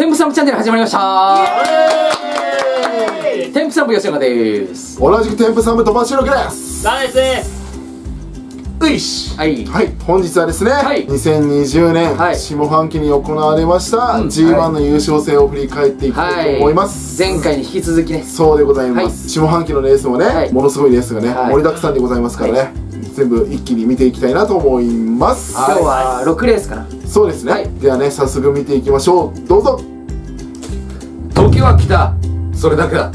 天ぷさんチャンネル始まりました。天ぷさん部吉岡です。同じく天ぷサムとバシロクです。ダメです。ういし。はい。はい。本日はですね、はい。2020年、はい。下半期に行われました、うん。G1 の優勝戦を振り返っていきたいと思います、前回に引き続きね。そうでございます、はい。下半期のレースもね、はい。ものすごいレースがね、はい。盛りだくさんでございますからね、全部一気に見ていきたいなと思います、今日は6レースかなそうですね、はい。ではね早速見ていきましょう。どうぞ。時は来た。それだけだ。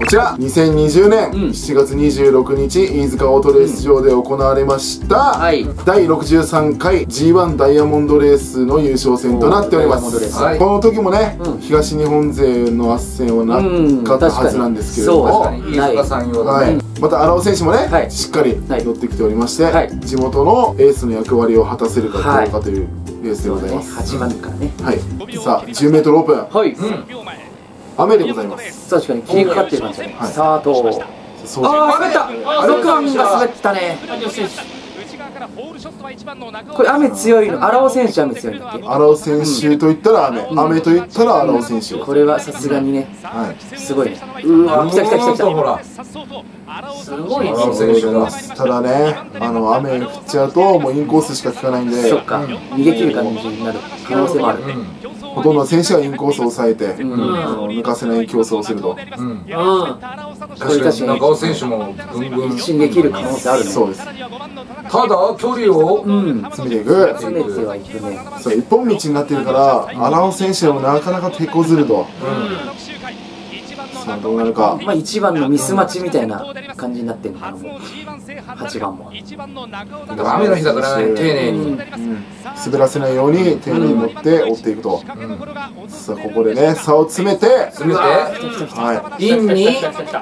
こちら2020年。うん。7月26日飯塚オートレース場で行われました、はい。第63回 G1 ダイヤモンドレースの優勝戦となっております、はい。この時もね、うん。東日本勢の圧戦はなかったはずなんですけれども、飯塚さん用だはい。ね、また荒尾選手もね、はい。しっかりはい。乗ってきておりまして、はい。地元のエースの役割を果たせるかどうかというレースでございねます、8番からね。はい。さあ 10m オープン。はい。雨でございます。確かに切りかかってる感じだスタートそうああ滑った。6番が滑ったねこれ雨強いの荒尾選手雨強いんだっけ荒尾選手といったら雨、雨といったら荒尾選手、これはさすがにね。はい。すごいね。うわ来た来た来た来た。ほら。すごい荒尾選手がただね、あの雨降っちゃうと、もうインコースしか効かないんで。そ、っか。逃げ切る感じになる可能性もある。ほとんどの選手がインコースを抑えて、ん。あの抜かせない競争をすると、うん。うん確かに中尾選手もぐんぐん一進できる可能性あるね。そうです、ただ距離をうん。詰めていく、詰めてはいくね。そう一本道になってるから、荒尾選手でもなかなか手こずると、さあ、どうなるか、まあ1番のミス待ちみたいな感じになってるのかなもう。8番も。だから雨の日だからね丁寧にうん。滑らせないように丁寧に乗って追っていくと、さあ、ここでね、差を詰めて、詰めて。はインに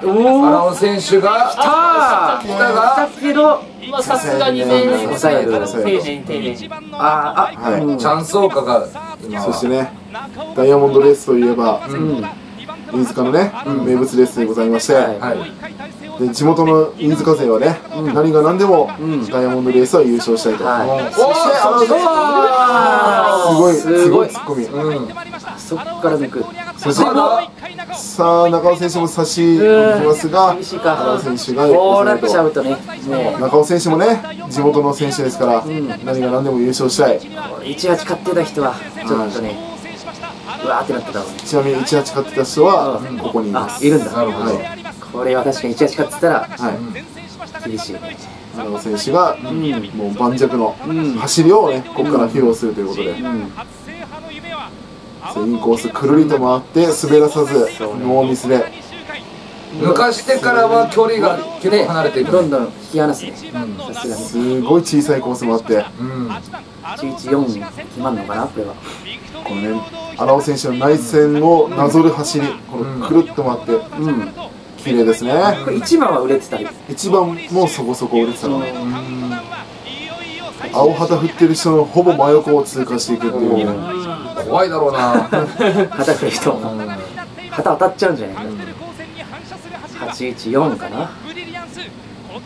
お荒尾選手があ来たがだけどまあさすがにね抑える。丁寧に丁寧に。あーあ、はい。うんチャンスオーカがそしてね、ダイヤモンドレースといえば、うん飯塚のね、名物レースでございまして、で地元の飯塚勢はね、何が何でも、ん。ダイヤモンドレースは優勝したいと、はい。そしすごいすすごい。ごいツッコミ、うん。そっから抜く。そしてさあ中尾選手も差しにきますが中尾選手がこうなっちゃとうとね。も中尾選手もね地元の選手ですから、何が何でも優勝したい。う18勝ってた人はちょっとねうわーってなってたちなみに18勝ってた人はうん。ここにいまあす、いるんだ。なるほど。はい。これは確かに18勝ってたらはい、厳しい。ね中尾選手が、もう盤石のん。走りをねここから披露するということで、うん。インコースくるりと回って滑らさずノーミスで。抜かしてからは距離が結構離れていく。どんどん引き離すね。さすがに。すごい小さいコースもあって。うん。114決まんのかなこれはこのね荒尾選手の内戦をなぞる走りこのくるっと回ってうん綺麗ですね。これ1番は売れてたり。一番もそこそこ売れてたの。青旗振ってる人のほぼ真横を通過していくっていう。怖いだろうな。旗振る人。旗当たっちゃうんじゃないか。814かな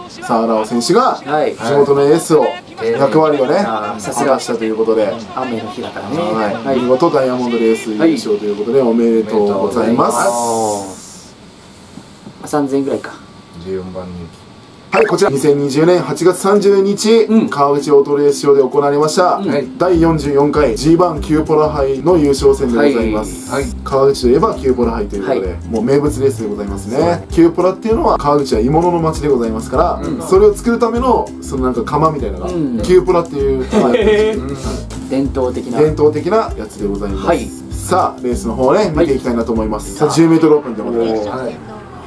さあ荒尾選手がはい。地元のエースを役割をねあーさすが。果たしたということで。雨の日だからね。はい、見事ダイヤモンドレース優勝ということでおめでとうございます。あ3000円ぐらいか。14番人はい、こちら2020年8月30日、うん川口オートレース場で行われました、はい。第44回 G1 キューポラ杯の優勝戦でございます、はい。はい。川口といえばキューポラ杯ということで、はもう名物レースでございますね。キューポラっていうのは川口は鋳物の町でございますから、それを作るためのそのなんか釜みたいなのが、うん。キューポラっていう、伝統的な。伝統的なやつでございます、はい。さあレースの方をね見ていきたいなと思います、さあ 10m オープンでございます。はい。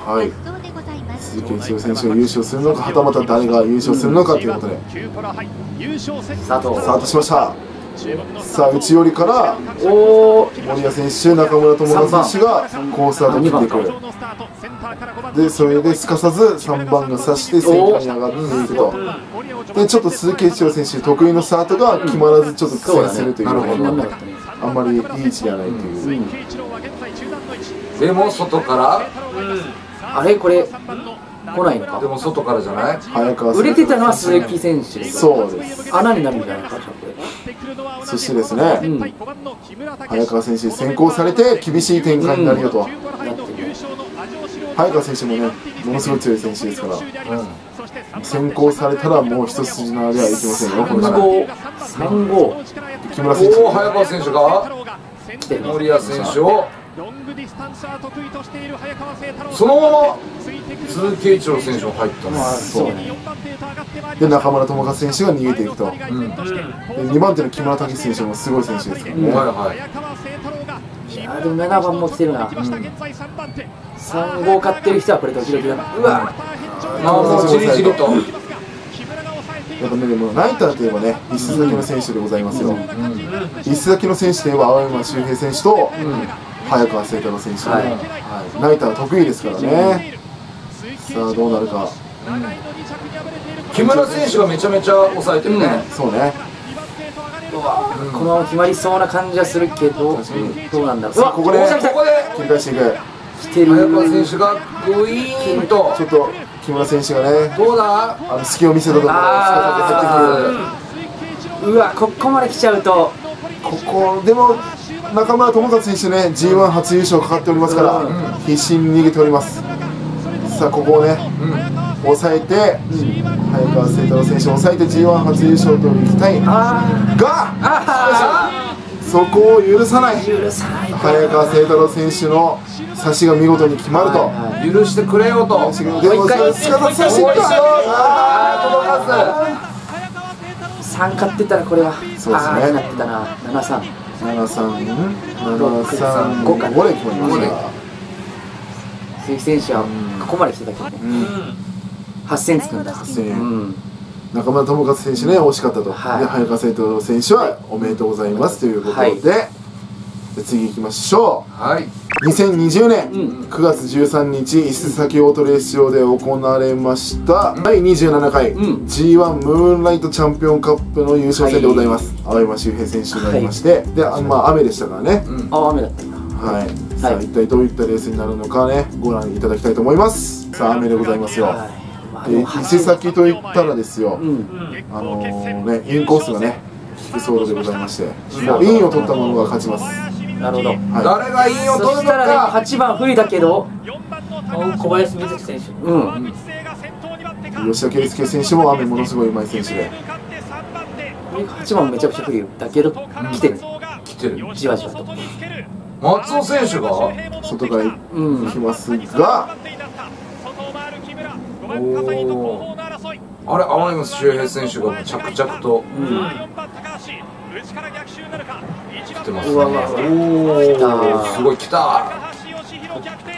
はい鈴木一郎選手が優勝するのかはたまた誰が優勝するのかということで。スタートスタートしました。さあ内寄りからおお森谷選手中村智和選手が好スタートを切っていくでそれですかさず3番が差してセンターに上がっていくと。でちょっと鈴木一郎選手得意のスタートが決まらずちょっと苦戦するというそうだねあんまりいい位置ではないという、でも外から。あれ？これ？来ないのか？でも外からじゃない？早川売れてたのは鈴木選手。そうです。穴になるんじゃないかじゃあこれそしてですね。うん。早川選手先行されて厳しい展開になるよと、早川選手もねものすごい強い選手ですから。先行されたらもう一筋縄ではいきませんよこの3人号。3号。木村選手。おお早川選手が？来てる森谷選手を。そのまま鈴木圭一郎選手も入ったんまあです。そう。ねで中村智和選手が逃げていくと。でうん。はい2番手の木村武史選手もすごい選手ですから。ね、はいい。やでも7番も来てるな。3号買ってる人はこれドキドキだ。なうわ。いあもうじりじりと。やっぱねでもナイターといえばね石崎の選手でございますよ、石崎の選手といえば青山周平選手と、早川聖太郎選手、はい。はい。ナイター得意ですからね、さあどうなるか、木村選手がめちゃめちゃ抑えてるね。そうね。このまま決まりそうな感じはするけどどうなんだろう。さあここでここで切り返していく。来てる。早川選手がグイーンと。ちょっと木村選手がね。どうだ？あの隙を見せたところあうわここまで来ちゃうと。ここでも中村智和選手ね G1 初優勝かかっておりますから、うん。必死に逃げておりますさあここをね抑えて、早川聖太郎選手を抑えて G1 初優勝といきたいがそこを許さない早川聖太郎選手の差しが見事に決まると、はいはい。許してくれよと。でもすかさず差しもう一度ああー。届かず。3買ってたらこれは。そうですね。なってたな。73 73 735 5か。で決まりました。鈴木選手はここまで来てたけどね。うん。8000つくんだ。8000うん。中村智和選手ね惜しかったと、はい。で早川聖太郎選手はおめでとうございますということで、はい。次行きましょはい、う2020年うん。9月13日伊勢崎オートレース場で行われました。第27回うん。G1 ムーンライトチャンピオンカップの優勝戦でございます、青山周平選手がいまして、であまあ雨でしたからね、うん。あ雨だったんだ。はい、さあはい。一体どういったレースになるのかねご覧いただきたいと思います。さあ雨でございますよ、で伊勢崎といったらですよ、うん。あのーねインコースがね効くソードでございまして、もうインを取った者が勝ちます、なるほど。は誰がインをそ取るのしたらねか8番不利だけど小林瑞希選手。うん。い、吉田圭佑選手も雨ものすごい上手い選手で。8番めちゃくちゃ不利だけど来てる。来てるじわじわと松尾選手が？外からきますが、おー。あれ青山周平選手が着々と。来てますね。うわうわうわ。おおすごい来た。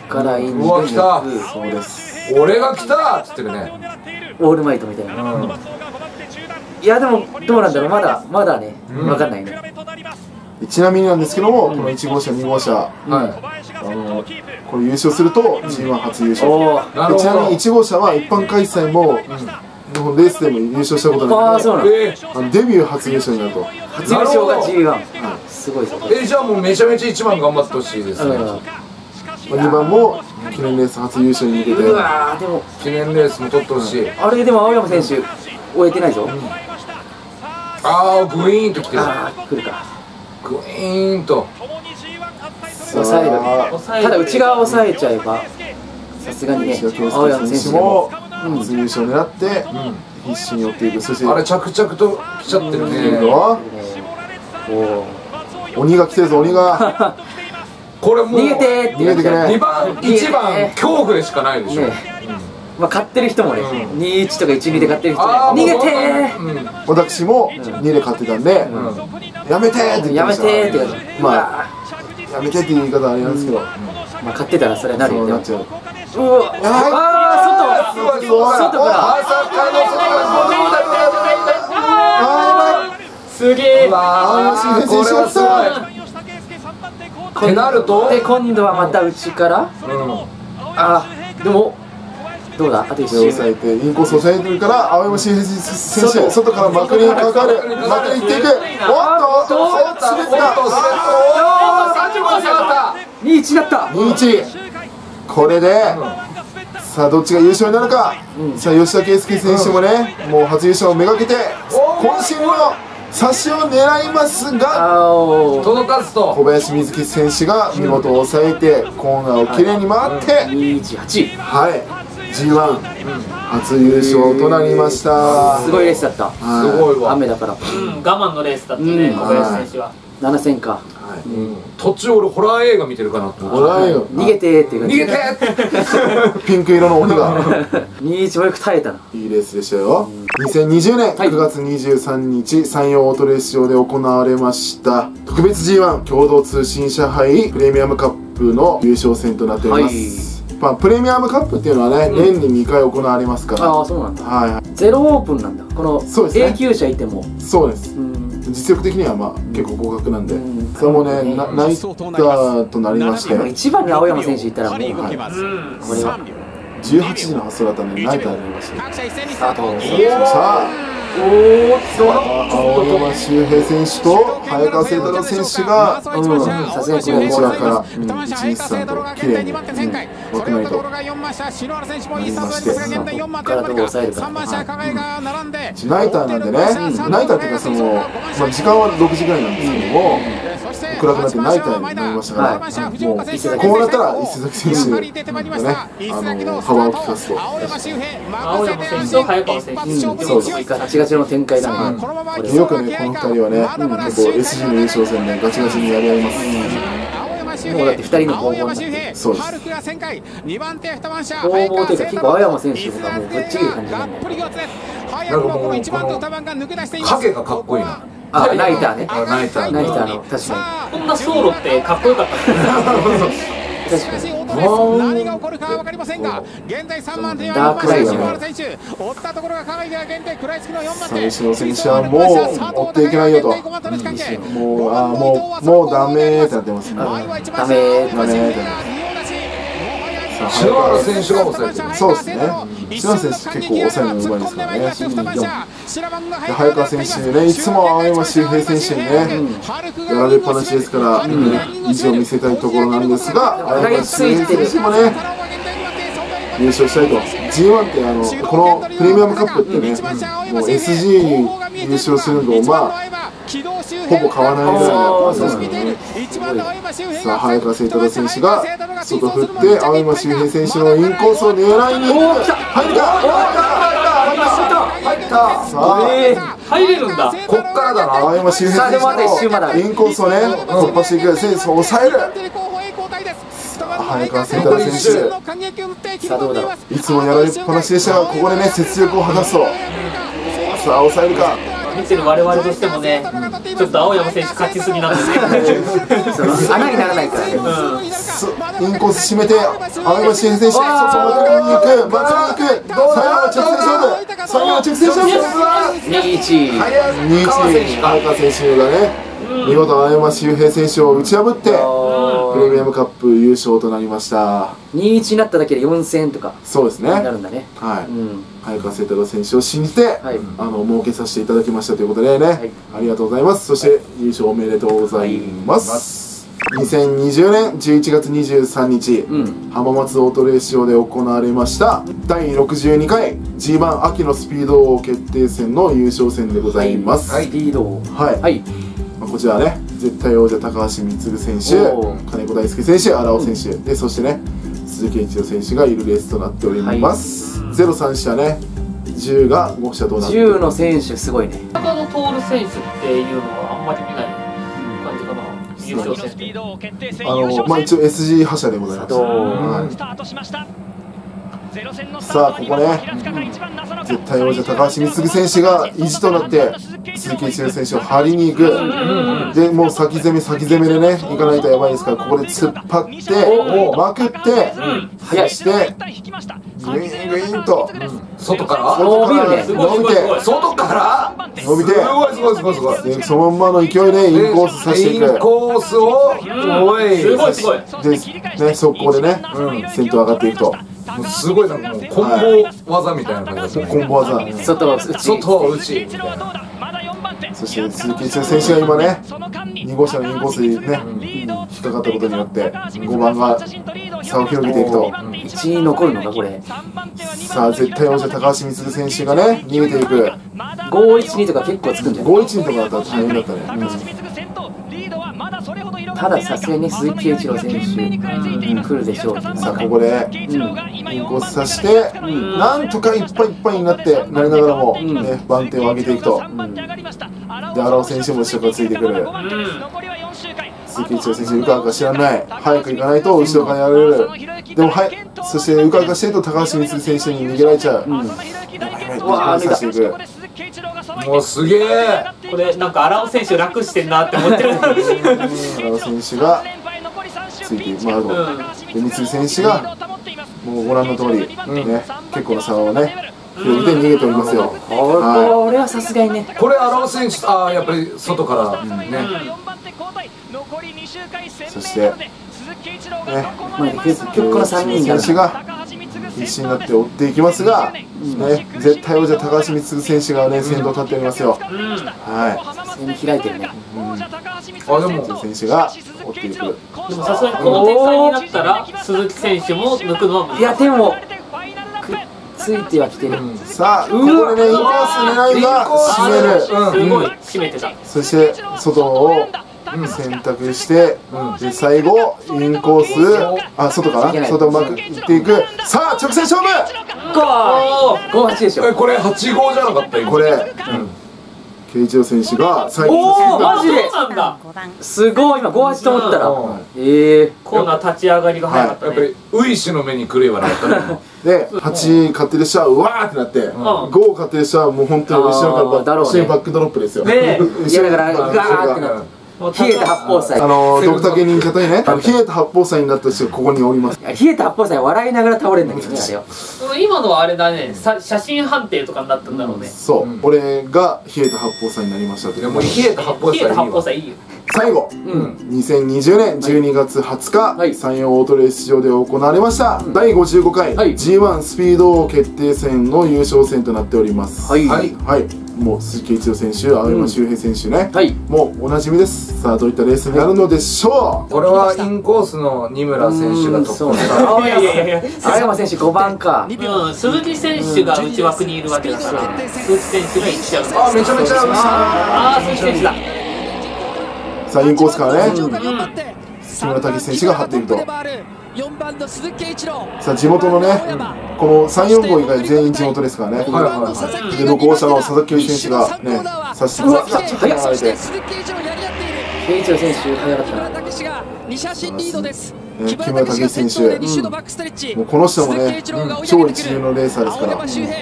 からインうわ来た。でそうです、俺が来たっつってるね。オールマイトみたいな。うん。いやでもどうなんだろう。まだまだね。うん。分かんないね。でちなみになんですけども、この1号車、2号車、はあのこれ優勝すると G1 初優勝、おおいなるほど。でちなみに1号車は一般開催も、のレースでも優勝したことないので、えあのデビュー初優勝になると。初優勝がなる G1 すごいぞえじゃあもうめちゃめちゃ一番頑張ってほしいですね。う2番も記念レース初優勝に向けて。んうわーでも。記念レースも取ってほしい。あれでも青山選手終えてないぞ。ああグイーンと来てる。ああ来るかグイーンと。抑えるただ内側を抑えちゃえばさすがにね青山佑選手でも初優勝を狙って必死に寄っていく。そしてあれ着々と来ちゃってるね。よおお鬼が来てるぞ鬼が。これもう逃げて逃げてくれ2番1番恐怖でしかないでしょ。ねまあ買ってる人もねうん。21とか12で買ってる人ね逃げてもううん私も2で勝ってたんでやめてーって言ってーやめましてたーって。まやめてっていう言い方あれなんですけどあまあ買ってたらそれはなるよね。そうなっちゃう。うわ。やばい。あすごいすごい。外から。まさかのあー。すげえあーこれはすごい。ってなるとで今度はまた内から。うん。あーでもどうだ？あと一ーやばいで周。抑えてインコース抑えてるから青山新平選手外外から幕にかかる幕に行っていく。おっとおっと。滑った。35下がっ21だった21これでさあどっちが優勝になるか、うんさあ吉田圭佑選手もね、もう初優勝をめがけて渾身の差しを狙いますが届かずと小林瑞希選手が見事抑えてコーナーをきれいに回って218はい G1 初優勝となりました。すごいレースだった。はい。すごいわ。うん、雨だから。我慢のレースだったね、うん。小林選手は。7000か。うん。途中俺ホラー映画見てるかなと思ってホラー映画。逃げてーっていう感じ。逃げて ピンク色の鬼が。21もよく耐えたな。いいレースでしたよ。2020年はい。9月23日山陽オートレース場で行われました。特別 G1 共同通信社杯プレミアムカップの優勝戦となっております、まあ、プレミアムカップっていうのはね、年に2回行われますから。ああそうなんだ。はいはい。ゼロオープンなんだ。このそうですね。A 級者いても。そうです。うん。実力的にはまあ結構合格なんで、うん。それもねなナイターとなりまして。一番に青山選手いったらもうはいうん。これは。18時の発送だったんでナイターになりましたさあおーっと青山修平選手と早川聖太郎選手がうんさすがにこ内側から、こうん、123と綺麗に、うん、枠内となりまして。ここからどう抑えるかナイターなんでね、ナイターっていうかその、まあ、時間は6時ぐらいなんですけども、暗くなってナイターになりましたから、はい。もうこうなったら伊勢崎選手がね、あの幅を利かすと。青山選手と早川選手。うん。そうですガチガチの展開だねこれよくね、この2人はね、結構 SG の優勝戦でガチガチにやり合います。もうだって2人の攻防になって。そうです攻防というか結構青山選手とかもうぶっちぎる感じなんだよなんかもうこの影がかっこいいなあライターね。あナイターナイターの確かこんなソロってかっこよかった。確かに。何が起こるかは分かりませんが現在3番手はダークライダー篠原選手追ったところが鏡が現在食らいつきの4番手石野選手はもう追っていけないよと。もう、あーもう、もうダメーってなってますね。ダメーダメーっ篠原選手が抑えてる。そうですね。篠原選手結構抑えるのうまいですからね。で早川選手ね、いつも青山修平選手にね、やられっぱなしですから、意地を見せたいところなんですが、青山修平選手もね、優勝したいと。G1 ってあのこのプレミアムカップってねもう SG 優勝するのとまあほぼ変わらないぐらいの技ですからねさあ早川聖太郎選手が外振って青山修平選手のインコースを狙いに。入るか入ったさあえ入れるんだ。こっからだな青山修さあでもあと一平選手のインコースをね突破していく選手を抑える早川聖太郎選手さあどうだろういつもやられっぱなしでしたがここでね雪辱を果たすとさあ抑えるか見てる我々としてもね、ちょっと青山選手勝ちすぎなんですね。その穴にならないからね。うん。すインコース締めて青山修平選手外まくりに行く。まくりに行く。最後の直線勝負。最後の直線勝負。21 2-1早川選手がね見事青山修平選手を打ち破ってプレミアムカップ優勝となりました。21になっただけで4000とかそうですね。なるんだね。はい。うん早川聖太郎選手を信じて、はい。あの設けさせていただきましたということでね、い。ありがとうございます。そして優勝おめでとうございます、2020年11月23日、うん。浜松オートレース場で行われました第62回 G1 秋のスピード王決定戦の優勝戦でございます、スピードはい。こちらね絶対王者高橋充選手金子大輔選手荒尾選手、でそしてね鈴木一郎選手がいるレースとなっております、03社ね10が5社となって10の選手すごいね。中野徹選手っていうのはあんまり見ない感じかな。優勝戦で。あのまあ一応 SG 覇者でございます、はいさあここね絶対王者高橋充選手が意地となって鈴木一郎選手を張りに行く、でもう先攻め先攻めでね行かないとやばいですからここで突っ張ってまくって、早いそしてグイーングイーンと。外から？伸びるね伸びて。外から？伸びて。すごいすごいすごいすごい。でそのままの勢いでインコースさしていく。インコースをすごいす。ごい。で、ね、速攻でね、先頭上がっていくとすごいなんかもうコンボ技みたいな感じだったコンボ技外内外内みたいなそして鈴木選手が今ね2号車のインコースにね引っかかったことによって5番が差を広げていくと。1 1位残るのかこれ。さあ絶対王者高橋光選手がね逃げていく。512とか結構つくんじゃない？512とかだったら大変だったね、たださすがにね鈴木圭一郎選手、うん、来るでしょう。さあここでインコースさして、なんとかいっぱいいっぱいになってなりながらも、ね番手を上げていくと、で荒尾選手も後ろからついてくる。鈴木一郎選手うかうか知らない。早く行かないと後ろからやられる。でもはいそしてうかうかしてると高橋光選手に逃げられちゃう、うさしていく。もうすげえこれなんか荒尾選手楽してんなって思ってる。荒尾選手がついて回ると、で三井選手がもうご覧の通り、ね、結構な差をね広げて逃げておりますよ、これはさすがにね。これ荒尾選手ああやっぱり外から。ね、そしてねまあ結局この3人が選手が必死になって追っていきますが、ね、絶対王者高橋光選手がね先頭立っておりますよ、はい。さすがに開いてるね、あでも選手が追っていく。でもさすがにこの点差になったら鈴木選手も抜くのいやでもくっついてはきてる、さあここでねインコース狙いが締める、すごい。締めてた、そして外を選択して、で最後インコースあ外かな？外うまくいっていく。さあ直線勝負！ゴー！58でしょえこれ8号じゃなかった今これ慶一郎選手が最後おおマジでそうなんだすごい今58と思ったら、うんええコー！ナー！立ち上がりが早かったね、やっぱりウイシの目に狂いはなかったねで8勝ってる人はうわー！ってなって、5勝ってる人はもう本当に後ろからバックドロップですよ、ね後ろいやだからまあガー！ってな後ろがもう冷えた八宝菜。あのドクター芸人方にねあの冷えた八宝菜になった人がここにおります。冷えた八宝菜笑いながら倒れるんだけどねあれは今のはあれだね。さ写真判定とかになったんだろうね、そう、うん。俺が冷えた八宝菜になりましたといういやもう冷えた八宝冷えた八菜いいわ宝菜いいよ。最後。うん。2020年12月20日、はい。山陽オートレース場で行われました、第55回、はい。G1 スピード決定戦の優勝戦となっております。はいはい。はいもう鈴木一郎選手青山修平選手ね、はい。もうおなじみです。さあどういったレースになるのでしょこれはインコースの二村選手がトップそうねいやいやいや。いや青山選手5番か。うん、鈴木選手が内枠にいるわけだから。鈴木選手がいっちゃうあめちゃめちゃああ鈴木選手だ。うさあインコースからね。木村武史選手が張っていると4番の鈴木一郎。さあ地元のねこの345以外全員地元ですからね、はいはいはい。で6号車の佐々木選手がね差しうわ。ちょっと離れて、鈴木一郎やり合っている。慶一郎選手早かったな。木村武史が2写真リードですね木村武史が先頭で2周のバックストレッチ。もうこの人もね鈴木一郎が追い上超一流のレーサーですから。青山周平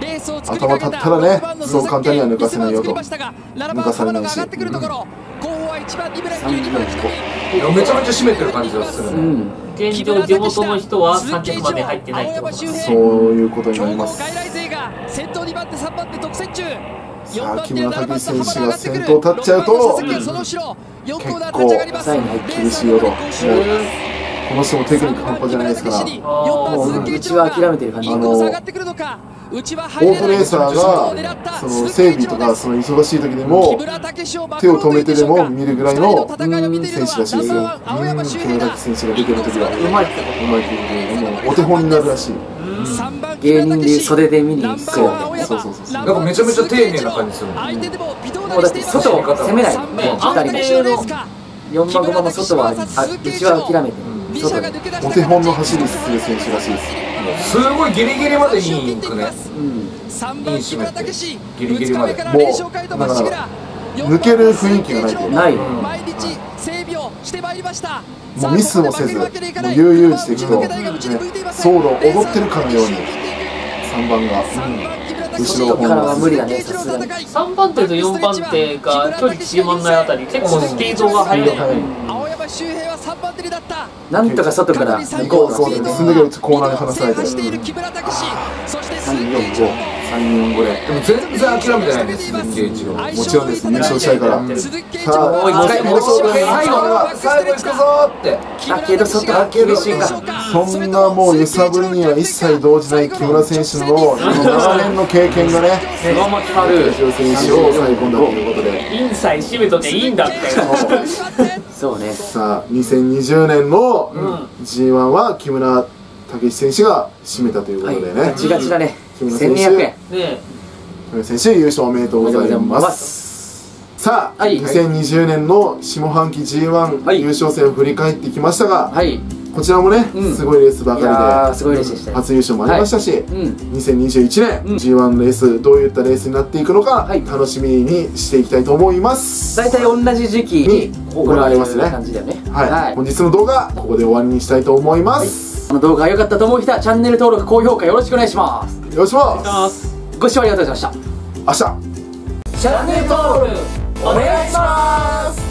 レースを作り頭立ったらねそう簡単には抜かせないよと。抜かされないし。上がってくるところ。後方は1番2村三2村二いやめちゃめちゃ締めてる感じがするね。うん現状地元の人は3着まで入ってないってことだそういうことになります。強豪外来勢が先頭2番手3番手独占中さあ木村武史選手が先頭立っちゃうと佐々木はその後ろ4コーナー結構立ち上がりますサイン入って厳しいよとこの人もテクニック半端じゃないですから。4番鈴木う一郎がちは諦めてる感じ。インコース上がってくるのオートレーサーがその整備とかその忙しい時でも手を止めてでも見るぐらいの選手らしいですよ。青山周平が木村選手が出てる時はうまいってこうまいっていうのでもうお手本になるらしい。芸人で袖で見に行くそうよそうそうそうなんかめちゃめちゃ丁寧な感じする。相手でもうだって外を攻めない。もん。ねあ2人で4番5番も外はあ内は諦めて外にお手本の走りする選手らしいです。すごいギリギリまでいいンクね。うん。3番木村武史ギリギリまで。2日目から抜ける雰囲気がない。というない毎日整備をしてまいりました。もうミスもせずもう悠々自適と、ね、ソードを踊ってるかのように3番が、後ろを外からは無理だねさすがに。3番手と4番手が距離縮まんないあたり結構スピードが速い。よね青山周平は3番手になった。なんとか外から行こうそうですすんだけどコーナーに離されて走っている木村武史そして鈴木一345で。でも全然諦めてないね鈴木圭一郎もちろんです優勝したいから。さ郎あもう一回もう。一回最後最後行くぞって。だけど外は厳しいか。そんなもう揺さぶりには一切動じない木村選手の長年の経験がね。菅松春選手を抑え込んだということで。インサイ締めとていいんだみたいなそうね。さあ2020年の G1 は木村武史選手が締めたということでね、ガチガチだね。木村選手。1200円。ね武史選手優勝おめでとうございますさあ、はい2020年の下半期 G1、はい。優勝戦を振り返ってきましたが、はい。こちらもね、うん。すごいレースばかりで初優勝もありましたし、うん。2021年、うん。G1 レースどういったレースになっていくのか、はい。楽しみにしていきたいと思います。大体同じ時期に行われる感じだよね。はい、本日の動画ここで終わりにしたいと思います、この動画が良かったと思う人はチャンネル登録高評価よろしくお願いします。よろしくお願いします。ご視聴ありがとうございました。明日。チャンネル登録お願いします。